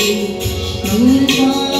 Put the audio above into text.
you.